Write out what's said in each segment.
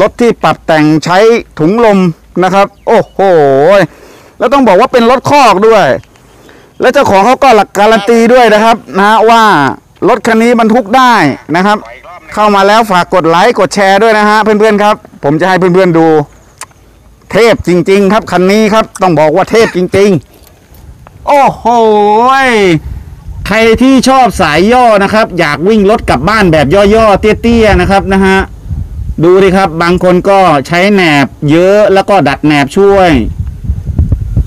รถที่ปรับแต่งใช้ถุงลมนะครับ โอ้โห แล้วต้องบอกว่าเป็นรถคอกด้วย และเจ้าของเขาก็หลักการันตีด้วยนะครับนะฮะว่ารถคันนี้บรรทุกได้นะครับ เข้ามาแล้วฝากกดไลค์กดแชร์ด้วยนะฮะเพื่อนๆครับ ผมจะให้เพื่อนๆดู เทพจริง ๆ ครับคันนี้ครับ ต้องบอกว่าเทพจริง ๆ โอ้โหใครที่ชอบสายย่อนะครับ อยากวิ่งรถกลับบ้านแบบย่อๆเตี้ยๆนะครับนะฮะ ดูดิครับ บางคนก็ใช้แหนบ เยอะแล้วก็ดัดแหนบช่วย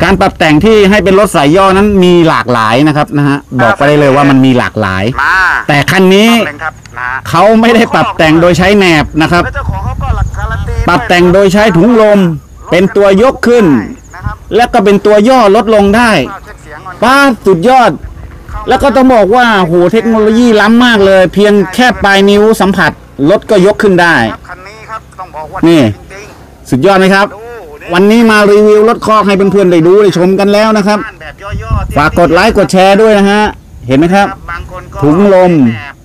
การปรับแต่งที่ให้เป็นรถสายย่อนั้นมีหลากหลายนะครับนะฮะบอกไปได้เลยว่ามันมีหลากหลาย มาแต่คันนี้ครับนะเขาไม่ได้ปรับแต่งโดยใช้แหนบนะครับ แล้วเจ้าของเขาก็หลักการันตีปรับแต่งโดยใช้ถุงลม เป็นตัวยกขึ้น นะครับแล้วก็เป็นตัวย่อลดลงได้เอาเช็คเสียงก่อนป้าดสุดยอด แล้วก็ต้องบอกว่าโหเทคโนโลยีล้ำมากเลย เพียงแค่ปลายนิ้วสัมผัสรถก็ยกขึ้นได้ ครับคั นนี้ครับต้องบอกว่านี่จริงสุดยอดไหมครับๆดูนี่วันนี้มารีวิวรถคอกให้เพื่อนๆได้ดูได้ชมกันแล้วนะครับบ้านแบบย่อๆฝากกดไลค์กดแชร์ด้วยนะฮะ เห็นไหมครับบางคนก็ถุงลม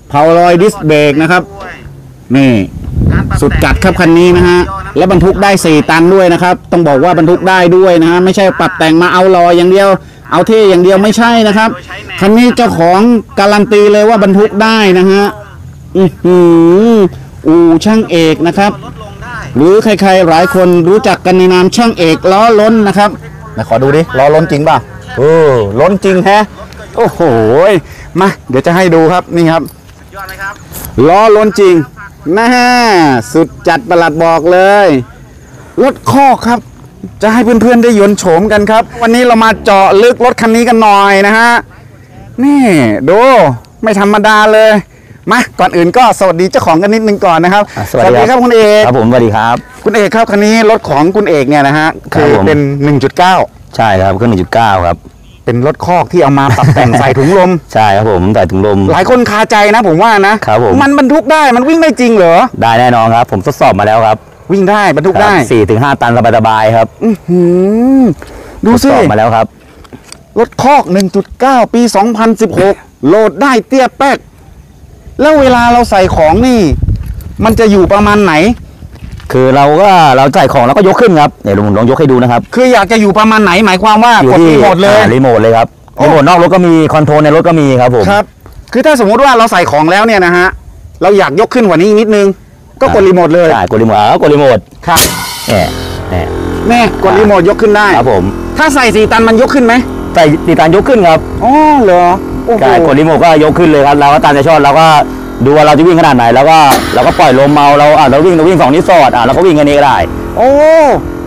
เพาลอยดิสเบรกนะครับด้วยนี่การปรับสุดจัดครับคันนี้นะฮะ และบรรทุกได้4ตันด้วยนะครับ ต้องบอกว่าบรรทุกได้ด้วยนะฮะ ไม่ใช่ปรับแต่งมาเอาลอยอย่างเดียว เอาเท่อย่างเดียวไม่ใช่นะครับ คันนี้เจ้าของการันตีเลยว่าบรรทุกได้นะฮะ อือหืออู่ช่างเอกนะครับลดลงได้ หรือใครๆหลายคนรู้จักกันในนามช่างเอกล้อล้นนะครับไหนขอดูดิล้อล้นจริงป่ะเออล้นจริงแฮะโอ้โหมาเดี๋ยวจะให้ดูครับนี่ครับยอดไหมครับล้อล้นจริงนะฮะสุดจัดประหลัดบอกเลยรถคอกครับ จะให้เพื่อนๆได้ยนต์โฉมกันครับ วันนี้เรามาเจาะลึกรถคันนี้กันหน่อยนะฮะนี่ดูไม่ธรรมดาเลย มาก่อนอื่นก็สวัสดีเจ้าของกันนิดนึงก่อนนะครับอะสวัสดีครับ คุณเอกครับผมสวัสดีครับ คุณเอกครับคันนี้รถของคุณเอกเนี่ยนะฮะครับคือผม เป็น 1.9 ใช่ครับเครื่อง1.9 ครับ เป็นรถคอกที่เอามาปรับแต่ง ใส่ถุงลม ใช่ครับผมใส่ถุงลม หลายคนคาใจนะผมว่านะครับผมมันบรรทุกได้มันวิ่งได้จริงเหรอ ได้แน่นอนครับ ผมทดสอบมาแล้วครับวิ่งได้บรรทุกได้สี่ถึงห้าตันสบายๆครับอื้อหือดูทดสิ สอบมาแล้วครับ รถคอก 1.9 ปี 2016 โหลดได้เตี้ยแป๊ก แล้วเวลาเราใส่ของนี่ มันจะอยู่ประมาณไหน คือเราก็เราใส่ของเราก็ยกขึ้นครับเดี๋ยวผมลองยกให้ดูนะครับคืออยากจะอยู่ประมาณไหนหมายความว่ากดรีโมทเลย อ่ารีโมทเลยครับโอ้ รีโมทนอกรถก็มี control ในรถก็มีครับผมครับ คือถ้าสมมุติว่าเราใส่ของแล้วเนี่ยนะฮะเราอยากยกขึ้นกว่านี้อีกนิดนึง ก็กดรีโมทเลยใช่กดรีโมทอ่ากดรีโมทครับแหมแหมแม่กดรีโมทยกขึ้นได้ ครับผมถ้าใส่สี่ตันมันยกขึ้นไหมใส่สี่ตันยกขึ้นครับ อ๋อเหรอโอ้โห ใช่กดรีโมทก็ยกขึ้นเลยครับเราก็ตามใจชอบเราก็ดูว่าเราจะวิ่งขนาดไหนแล้วก็เราก็ปล่อยลมเมาเราอะเราวิ่งเราวิ่งสองนิสอดอะเราก็วิ่งกันเองได้ โอ้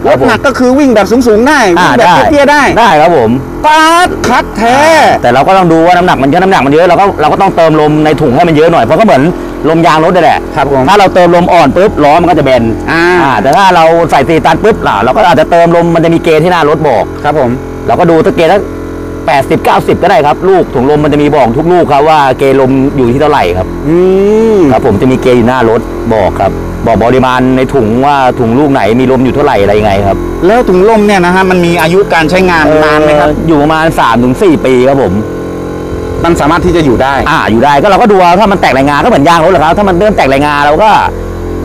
รถหนักก็คือวิ่งแบบสูงๆได้วิ่งแบบเตี้ยๆได้ได้ครับผมป๊าดคัดแท้ แต่เราก็ต้องดูว่าน้ำหนักมันเยอะน้ำหนักมันเยอะเราก็เราก็ต้องเติมลมในถุงให้มันเยอะหน่อยเพราะก็เหมือนลมยางรถนี่แหละครับผมถ้าเราเติมลมอ่อนปุ๊บล้อมันก็จะเบนอ่าแต่ถ้าเราใส่สีตันปุ๊บเราก็อาจจะเติมลมมันจะมีเกณฑ์ที่หน้ารถบอกครับผม เราก็ดูตะเกียร์ 80 90 ก็ได้ครับ ลูกถุงลมมันจะมีบอกทุกลูกครับว่าเกลมอยู่ที่เท่าไหร่ครับอืครับผมจะมีเกอยู่หน้ารถบอกครับ บอกปริมาณในถุงว่าถุงลูกไหนมีลมอยู่เท่าไหร่อะไรไงครับแล้วถุงลมเนี่ยนะฮะมันมีอายุการใช้งานนานไหมครับอยู่ประมาณ3ถึง4ปีครับผม มันสามารถที่จะอยู่ได้ อ่าอยู่ได้ก็เราก็ดูว่าถ้ามันแตกรางานก็เหมือนยางรถแหละครับถ้ามันเริ่มแตกรางานเราก็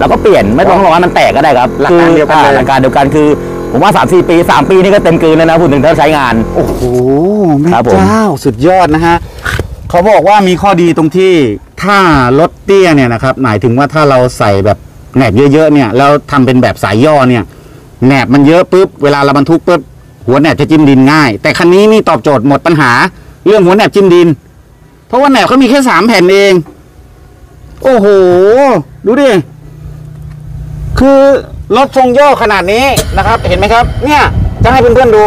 เราก็เปลี่ยนไม่ต้องรอให้มันแตกก็ได้ครับหลักการเดียวกันหลักการเดียวกันคือ ผมว่า3ามสี่ปีสามปีนี่ก็เต็มเกินแล้วนะพูดถึงถ้าใช้งาน โอ้โหแม่ครับผม เจ้าสุดยอดนะฮะเขาบอกว่ามีข้อดีตรงที่ถ้ารถเตี้ยเนี่ยนะครับหมายถึงว่าถ้าเราใส่แบบแหนบเยอะๆเนี่ยแล้วทำเป็นแบบสายย่อเนี่ยแหนบมันเยอะปุ๊บเวลาเราบรรทุกปุ๊บหัวแหนบจะจิ้มดินง่าย แต่คันนี้นี่ตอบโจทย์หมดปัญหา เรื่องหัวแหนบจิ้มดิน เพราะว่าแหนบเขามีแค่สามแผ่นเอง โอ้โห ดูดิ คือ รถทรงย่อขนาดนี้นะครับเห็นไหมครับ เนี่ยจะให้เพื่อนๆดู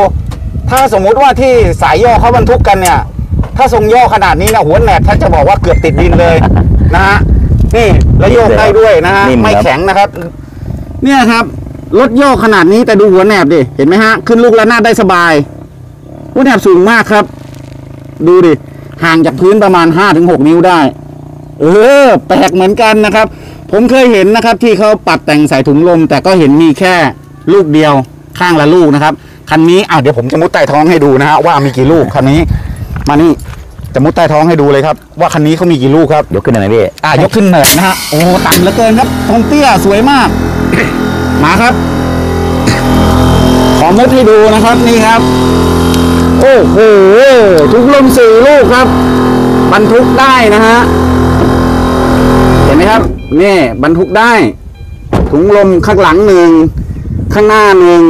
ถ้าสมมุติว่าที่สายย่อเขาบรรทุกกันเนี่ย ถ้าทรงย่อขนาดนี้นะหัวแหนบถ้าจะบอกว่าเกือบติดดินเลยนะฮะนี่แล้วโยกได้ด้วยนะฮะนิ่มครับ ไม่แข็งนะครับ เนี่ยครับรถย่อขนาดนี้แต่ดูหัวแหนบดิเห็นไหมฮะ ขึ้นลูกระนาดได้สบายหัวแหนบสูงมากครับ ดูดิห่างจากพื้นประมาณ5-6นิ้วได้ เออ แปลกเหมือนกันนะครับ ผมเคยเห็นนะครับที่เขาปรับแต่งใส่ถุงลม แต่ก็เห็นมีแค่ลูกเดียวข้างละลูกนะครับ คันนี้อะเดี๋ยวผมจะมุดใต้ท้องให้ดูนะฮะว่ามีกี่ลูกคันนี้ มานี่จะมุดใต้ท้องให้ดูเลยครับ ว่าคันนี้เขามีกี่ลูกครับ ยกขึ้นหน่อยไหมพี่อะยกขึ้นหน่อยนะฮะโอ้ต่ำเหลือเกินครับทรงเตี้ยสวยมาก มาครับ ขอมุดให้ดูนะครับนี่ครับ โอ้โหทุกลมสี่ลูกครับบรรทุกได้นะฮะเห็น ไหมครับนี่บรรทุกได้ ถุงลมข้างหลังหนึ่งข้างหน้าหนึ่ง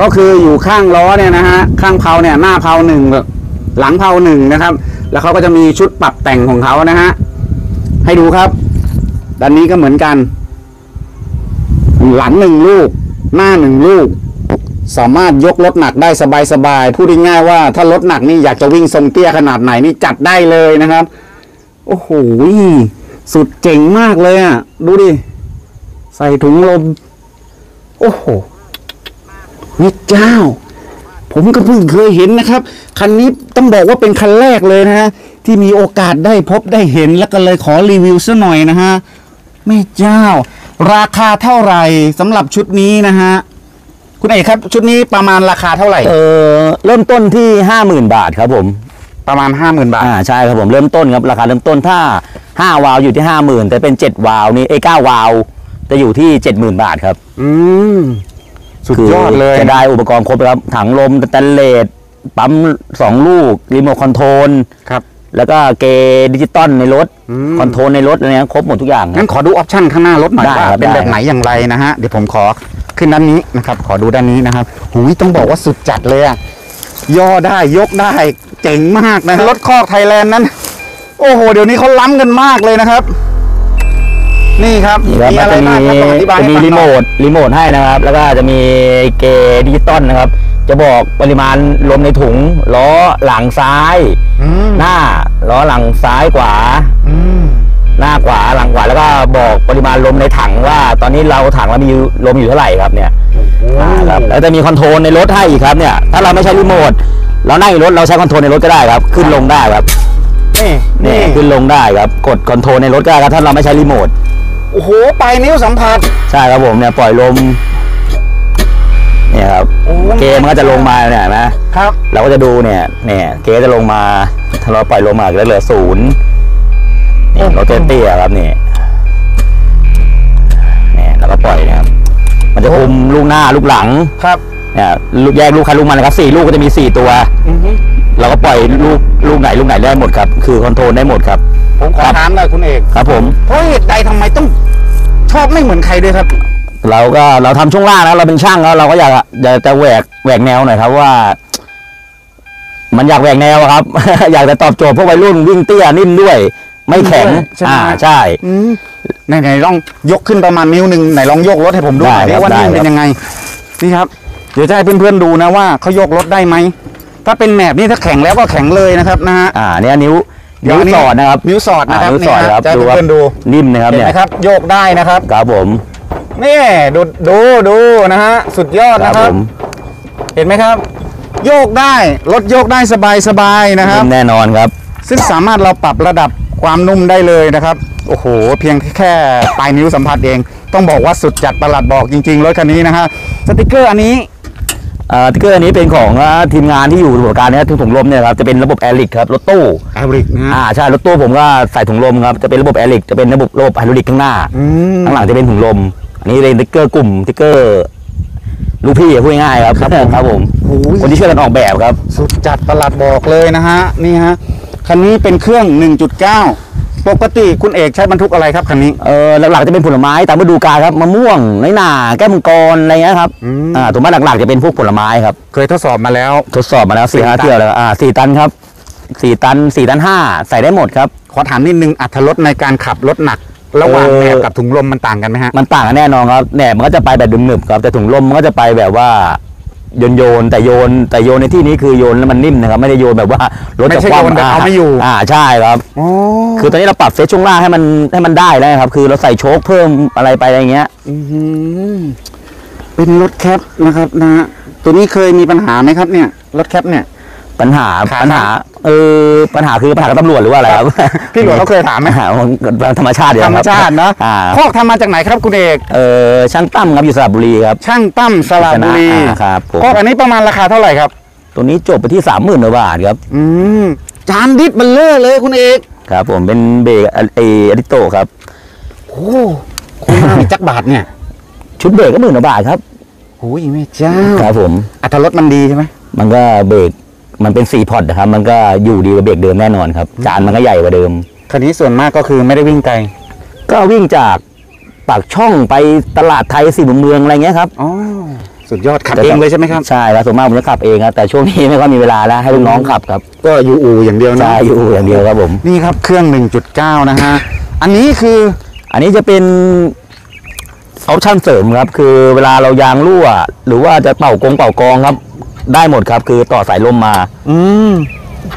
ก็คืออยู่ข้างล้อเนี่ยนะฮะข้างเพลาเนี่ยหน้าเพลาหนึ่งหลังเพลาหนึ่งนะครับ แล้วเขาก็จะมีชุดปรับแต่งของเขานะฮะให้ดูครับด้านนี้ก็เหมือนกัน หลังหนึ่งลูก หน้าหนึ่งลูก สามารถยกรถหนักได้สบายๆพูดง่ายๆว่าถ้ารถหนักนี่อยากจะวิ่งทรงเตี้ยขนาดไหนนี่จัดได้เลยนะครับ โอ้โห สุดเจ๋งมากเลยอะ ดูดิ ใส่ถุงลม โอ้โหนี่เจ้า ผมก็เพิ่งเคยเห็นนะครับ คันนี้ต้องบอกว่าเป็นคันแรกเลยนะฮะ ที่มีโอกาสได้พบได้เห็นแล้วก็เลยขอรีวิวซะหน่อยนะฮะแม่เจ้า ราคาเท่าไหร่สำหรับชุดนี้นะฮะ คุณเอกครับ ชุดนี้ประมาณราคาเท่าไหร่ เออเริ่มต้นที่ห้าหมื่นบาทครับผม ประมาณห้าหมื่นบาท อ่าใช่ครับผมเริ่มต้นครับราคาเริ่มต้นถ้า ห้าวาล์วอยู่ที่ห้าหมื่นแต่เป็นเจ็ดวาล์วนี่เอ้ยเก้าวาล์วจะอยู่ที่เจ็ดหมื่นบาทครับ อืมสุดยอดเลยจะได้อุปกรณ์ครบเลยครับถังลมสแตนเลสปั๊มสองลูก remote control ครับ แล้วก็ gauge digital ในรถอืม control ในรถอะไรเงี้ยครบหมดทุกอย่างคงั้นขอดู option ข้างหน้ารถหน่อยได้เปล่าครับเป็นแบบได้ไหนอย่างไรนะฮะ เดี๋ยวผมขอขึ้นด้านนี้นะครับ ขอดูด้านนี้นะครับหูยต้องบอกว่าสุดจัดเลยอะย่อได้ยกได้เจ๋งมากนะรถคอกไทยแลนด์นั้น โอ้โห เดี๋ยวนี้เขาล้ำกันมากเลยนะครับ นี่ครับนี่ครับมีมันอะไรจะมีบ้างครับต้องอธิบายให้ฟังหน่อย จะมีรีโมทรีโมทให้นะครับ แล้วก็จะมี gauge digital นะครับ จะบอกปริมาณลมในถุง ล้อหลังซ้าย อืมหน้าล้อหลังซ้ายขวา อืมหน้าขวาหลังขวาแล้วก็บอกปริมาณลมในถังว่า ตอนนี้เราถังเรามีลมอยู่เท่าไหร่ครับเนี่ยอ่าครับแล้วจะมี control ในรถให้อีกครับเนี่ยถ้าเราไม่ใช้รีโมทเรานั่งอยู่รถเราใช้ control ในรถก็ได้ครับ ขึ้นลงได้ครับ นี่นี่นี่ขึ้นลงได้ครับกด control ในรถก็ได้ครับถ้าเราไม่ใช้รีโมทโอ้โหปลายนิ้วสัมผัสใช่ครับผมเนี่ยปล่อยลมเนี่ยครับโอ้ gauge มันก็จะลงมาเนี่ยเห็นไหมครับ เราก็จะดูเนี่ยเนี่ย gauge จะลงมาถ้าเราปล่อยลมมาก็เหลือศูนย์นี่รถเตี้ยๆครับนี่เนี่ยแล้วก็ปล่อยนะครับ มันจะคุมลูกหน้าลูกหลังครับเนี่ยลูกแยกลูกคันลูกมันนะครับสี่ลูกก็จะมีสี่ตัวอือฮึ เราก็ปล่อยลูกลูกไหนลูกไหนได้หมดครับ คือคอนโทรลได้หมดครับ ผมขอครับ ถามหน่อยคุณเอกครับผม เพราะเหตุใดทำไมต้องชอบไม่เหมือนใครด้วยครับ เราก็เราทำช่วงล่างแล้วเราเป็นช่างแล้วเราก็อยากอยากจะแหวกแหวกแนวหน่อยครับว่า มันอยากแหวกแนวอะครับ อยากจะตอบโจทย์พวกวัยรุ่นวิ่งเตี้ยนิ่มด้วย ไม่แข็งใช่ไหม อ่าใช่ อืมไหนไหนลองยกขึ้นประมาณนิ้วหนึ่งไหนลองโยกรถให้ผมดูหน่อยได้ดิครับว่านี่ได้เป็นครับยังไง นี่ครับ เดี๋ยวจะให้เพื่อนๆดูนะว่าเขาโยกรถได้ไหม ถ้าเป็นแหนบนี่ถ้าแข็งแล้วก็แข็งเลยนะครับนะฮะ อ่าเนี่ยนิ้วเดี๋ยวนิ้วอันนี้สอดนะครับนิ้วสอดนะครับานิ้วสอดนี่ครับจะให้ดูครับเพื่อนๆดูนิ่มนะครับเห็นเนี่ยไหมครับ โยกได้นะครับครับผมนี่ดูดูดูนะฮะสุดยอดครันะบคผรับมเห็นไหมครับ โยกได้รถโยกได้สบายๆนะครับนิ่มแน่นอนครับ ซึ่งสามารถเราปรับระดับความนุ่มได้เลยนะครับ โอ้โห เพียงแค่ปลายนิ้วสัมผัสเอง ต้องบอกว่าสุดจัดประหลัดบอกจริง ๆ รถคันนี้นะฮะสติกเกอร์อันนี้อ่า สติ๊กเกอร์อันนี้เป็นของอ่าทีมงานที่อยู่บริการเนี้ยถุงลมเนี่ยครับจะเป็นระบบแอริกครับรถตู้แอริกนะฮะอ่าใช่รถตู้ผมก็ใส่ถุงลมครับจะเป็นระบบแอริกจะเป็นระบบระบบไฮดรอลิกข้างหน้าอืมข้างหลังจะเป็นถุงลม อันนี้เป็นสติ๊กเกอร์กลุ่มสติ๊กเกอร์ลูกพี่อะพูดง่ายๆครับครับผมโอ้ยคนที่ช่วยกันออกแบบครับ สุดจัดประหลัดบอกเลยนะฮะนี่ฮะคันนี้เป็นเครื่อง 1.9 ปกติคุณเอกใช้บรรทุกอะไรครับคันนี้ เออหลักๆจะเป็นผลไม้ตามฤดูกาลครับมะม่วงน้อยหน่าแก้วมังกรอะไรเงี้ยครับอืม อ่าตัวมาหลักๆจะเป็นพวกผลไม้ครับ เคยทดสอบมาแล้ว ทดสอบมาแล้วสี่ห้าสี่ตัน เที่ยวแล้วอ่าสี่ตันครับสี่ตันสี่ตันห้าใส่ได้หมดครับ ขอถามนิดนึงอัตรถรสในการขับรถหนัก ระหว่างเออ แหนบกับถุงลมมันต่างกันไหมฮะ มันต่างกันแน่นอนครับแหนบมันก็จะไปแบบดึมหนึบครับแต่ถุงลมมันก็จะไปแบบว่า โยนโยนๆแต่โยนแต่โยนในที่นี้คือโยนแล้วมันนิ่มนะครับไม่ได้โยนแบบว่ารถไม่จะใช่คว่ำโยนแบบเอาไม่อยู่ อ่าใช่ครับอ๋อคือตอนนี้เราปรับเซตช่วงล่างให้มันให้มันได้แล้วครับ คือเราใส่โชคเพิ่มอะไรไปอะไรเงี้ยอหือเป็นรถแคปนะครับนะฮะตัวนี้เคยมีปัญหาไหมครับเนี่ย รถแคปเนี่ย ปัญหาขาปัญหา เออปัญหาคือปัญหากับตำรวจหรือว่าอะไรครับพี่หลวงเขาเคยถามไหมปัญหาของธรรมชาติเดียวธรรมคบชาตินะอ่าคอกทำมาจากไหนครับคุณเอกเออช่างตั้มครับอยู่สระบุรีครับช่างตั้มสระบุรีอ่าครับผมคอกอันนี้ประมาณราคาเท่าไหร่ครับ ตัวนี้จบไปที่สามหมื่นบาทครับ อืมจานดิสเบลเลอร์เลยคุณเอกครับ ผมเป็นเบรกเอเออริโตครับโอ้คุณมามีจักบาทเนี่ย ชุดเบรกก็หมื่นบาทครับโอ้ยแม่เจ้าครับผมอัตรถรสมันดีใช่ไหมมันก็เบรก มันเป็นสี่พอดนะครับ มันก็อยู่ดีกว่าเบรกเดิมแน่นอนครับ จานมันก็ใหญ่กว่าเดิม คันนี้ส่วนมากก็คือไม่ได้วิ่งไกล ก็วิ่งจากปากช่องไปตลาดไทยสี่มุมเมืองอะไรเงี้ยครับอ๋อสุดยอดขับเองเลยใช่ไหมครับ ใช่ครับส่วนมากผมจะขับเองครับแต่ช่วงนี้ไม่ค่อยมีเวลาแล้วให้ลูกน้องขับครับ ก็อยู่อู่อย่างเดียวนะใช่อยู่อย่างเดียวครับผม นี่ครับเครื่อง 1.9 นะฮะ อันนี้คือ อันนี้จะเป็นออปชั่นเสริมครับ คือเวลาเรายางรั่ว หรือว่าจะเป่ากงเป่ากองครับ ได้หมดครับ คือต่อสายลมมา อืม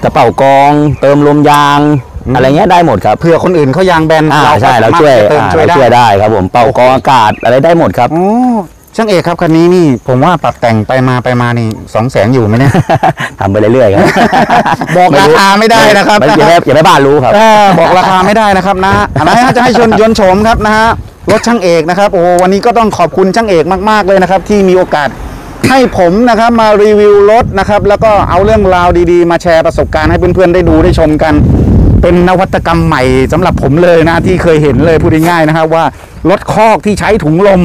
จะเป่ากอง เติมลมยางอืมอะไรเงี้ยได้หมดครับเผื่อคนอื่นเขายางแบนอ่าก็ใช่เราสมถช่วยเติมอ่าช่วยเราได้ช่วยได้ครับผมเป่ากองอากาศอะไรได้หมดครับ โอ้ช่างเอกครับคันนี้นี่ ผมว่าปรับแต่งไปมาไปมานี่สองแสนอยู่ไหมเนี่ย ทำไปเรื่อยๆครับบอกราคาไม่ได้นะครับ ไม่อย่าได้อย่าได้บ้านรู้ครับ เออบอกราคาไม่ได้นะครับนะอันนี้นจะให้ชนยนต์โฉมครับนะฮะรถช่างเอกนะครับโอ้โหวันนี้ก็ต้องขอบคุณช่างเอกมาก ๆเลยนะครับ ที่มีโอกาส ให้ผมนะครับมารีวิวรถนะครับ แล้วก็เอาเรื่องราวดีๆ มาแชร์ประสบการณ์ให้เพื่อนๆได้ดูได้ชมกัน เป็นนวัตกรรมใหม่สำหรับผมเลยนะที่เคยเห็นเลยพูดง่ายๆนะครับว่ารถคอกที่ใช้ถุงลม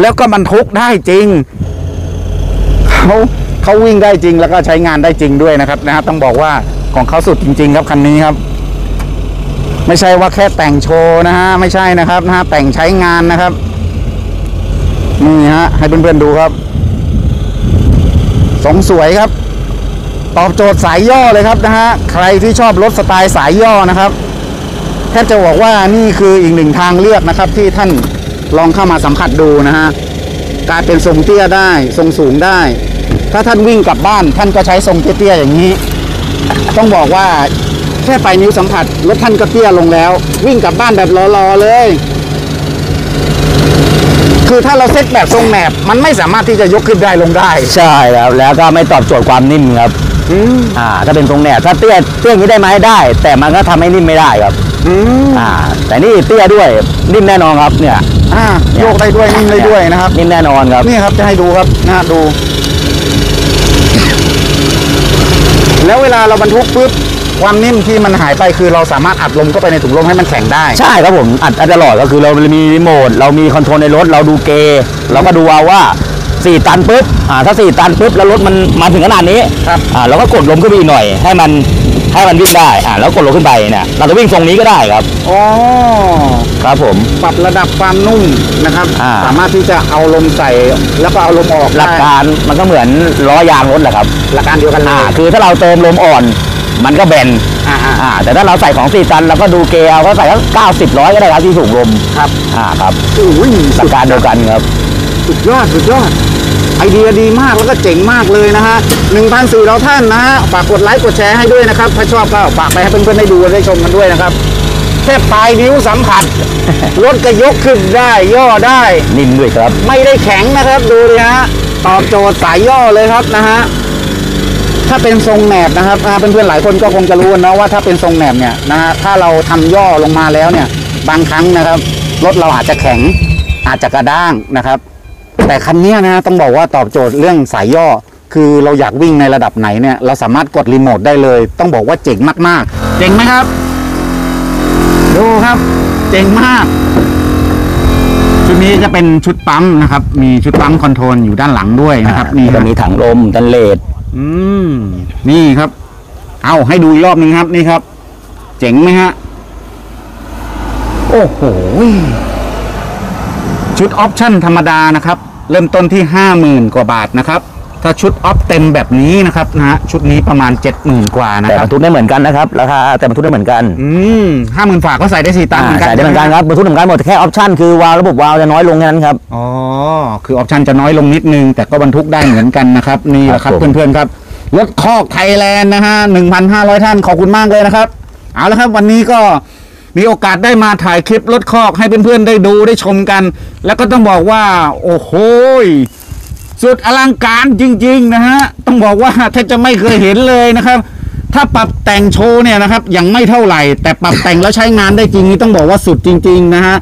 แล้วก็บรรทุกได้จริงเขาเขาวิ่งได้จริงแล้วก็ใช้งานได้จริงด้วยนะครับนะฮะต้องบอกว่าของเขาสุดจริง ๆ ครับคันนี้ครับ ไม่ใช่ว่าแค่แต่งโชว์นะฮะไม่ใช่นะครับนะฮะแต่งใช้งานนะครับนี่ฮะให้เพื่อนๆดูครับ สงสวยครับ ตอบโจทย์สายย่อเลยครับนะฮะใครที่ชอบรถสไตล์สายย่อนะครับแทบจะบอกว่านี่คืออีกหนึ่งทางเลือกนะครับ ที่ท่านลองเข้ามาสัมผัสดูนะฮะกลายเป็นทรงเตี้ยได้ทรงสูงได้ ถ้าท่านวิ่งกลับบ้าน ท่านก็ใช้ทรงเตี้ยๆอย่างนี้ ต้องบอกว่าแค่ปลายนิ้วสัมผัสรถท่านก็เตี้ยลงแล้ว วิ่งกลับบ้านแบบรอๆเลย คือถ้าเราเซ็ตแบบทรงแหนบมันไม่สามารถที่จะยกขึ้นได้ลงได้ใช่ครับแล้วก็ไม่ตอบโจทย์ความนิ่มครับอืมอ่าถ้าเป็นตรงแหนบถ้าเตี้ยเตี้ยอย่างนี้ได้ไหมได้ แต่มันก็ทำให้นิ่มไม่ได้ครับอืมอ่าแต่นี่เตี้ยด้วยนิ่มแน่นอนครับเนี่ยอ่าโยกได้ด้วยนิ่มได้ด้วยนะครับ นิ่มแน่นอนครับ นี่ครับจะให้ดูครับนะดู แล้วเวลาเราบรรทุกปุ๊บ ความนิ่มที่มันหายไปคือเราสามารถอัดลมเข้าไปในถุงลมให้มันแข็งได้ ใช่ครับผมอัดอัดตลอดก็คือเรามีรีโมทเรามีคอนโทรลในรถเราดูเกย์เราก็ดูเอาว่า 4 ตันปุ๊บอ่าถ้า 4 ตันปุ๊บแล้วรถมันมาถึงขนาดนี้ครับอ่าเราก็กดลมขึ้นไปอีกหน่อย ให้มันให้มันวิ่งได้อ่าแล้วกดลมขึ้นไปเนี่ยเราจะวิ่งทรงนี้ก็ได้ครับอ๋อครับผมปรับระดับความนุ่มนะครับ อ่า สามารถที่จะเอาลมใส่แล้วก็เอาลมออกหลักได้การมันก็เหมือนล้อยางรถแหละครับ หลักการเดียวกันเลอ่ายคือถ้าเราเติมลมอ่อน มันก็แบนอ่าอ่าอ่าแต่ถ้าเราใส่ของ4ตันเราก็ดูเกย์เอาก็ใส่ก็เก้าสิบร้อยก็ได้ครับที่สูงลมครับอ่าครับอุ้ยหลักการเดียวกันครับ สุดยอดสุดยอดไอเดียดีมากแล้วก็เจ๋งมากเลยนะฮะ1,400เราท่านนะฮะฝากกดไลค์กดแชร์ให้ด้วยนะครับ ถ้าชอบก็ฝากไปให้เพื่อนๆได้ดูได้ชมกันด้วยนะครับแค่ปลายนิ้วสัมผัสรถก็ยกขึ้นได้ย่อได้นิ่มด้วยครับ ไม่ได้แข็งนะครับดูเลยฮะตอบโจทย์สายย่อเลยครับนะฮะถ้าเป็นทรงแหนบนะครับอ่าเพื่อนๆหลายคนก็คงจะรู้นะว่าถ้าเป็นทรงแหนบเนี่ยนะฮะถ้าเราทำย่อลงมาแล้วเนี่ย บางครั้งนะครับรถเราอาจจะแข็งอาจจะกระด้างนะครับ แต่คันเนี้ยนะต้องบอกว่าตอบโจทย์เรื่องสายย่อ คือเราอยากวิ่งในระดับไหนเนี่ยเราสามารถกดรีโมทได้เลย ต้องบอกว่าเจ๋งมากๆ เจ๋งไหมครับ ดูครับเจ๋งมาก ชุดนี้จะเป็นชุดปั๊มนะครับ มีชุดปั๊มคอนโทรลอยู่ด้านหลังด้วยนะครับนี่คก็รับมีถังลมตันเลด อืม นี่ครับ เอาให้ดูอีกรอบหนึงครับนี่ครับ เจ๋งไหมฮะ โอ้โห ชุดออปชั่นธรรมดานะครับ เริ่มต้นที่ห้าหมื่นกว่าบาทนะครับ ถ้าชุดออฟเต็มแบบนี้นะครับนะฮะชุดนี้ประมาณเจ็ดหมื่นกว่านะแต่คบรัรบรทุกได้เหมือนกันนะครับราคาแต่บรรทุกได้เหมือนกันอืมห้าหมื่นฝาก็ใส่ได้สี่ตันเหมือนกันใส่ได้เหมือนกันครับบรรทุกเหมือนกันหมดแต่แค่ออปชั่นคือวาล์วระบบวาล์วจะน้อยลงแค่นั้นครับ อ๋อคือออปชันจะน้อยลงนิดนึง แต่ก็บรรทุกได้เหมือนกันนะครับ นี่แหละครับครับผม เพื่อนๆครับรถคอกไทยแลนด์นะฮะหนึ่งพันห้าร้อยท่านขอบคุณมากเลยนะครับ เอาละครับวันนี้ก็มีโอกาสได้มาถ่ายคลิปรถคอกให้เพื่อนๆได้ดูได้ชมกัน แล้วก็ต้องบอกว่า โอ้โหย สุดอลังการจริง ๆ นะฮะ ต้องบอกว่าแทบจะไม่เคยเห็นเลยนะครับ ถ้าปรับแต่งโชว์เนี่ยนะครับยังไม่เท่าไหร่ แต่ปรับแต่งแล้วใช้งานได้จริงนี่ต้องบอกว่าสุดจริง ๆ นะฮะ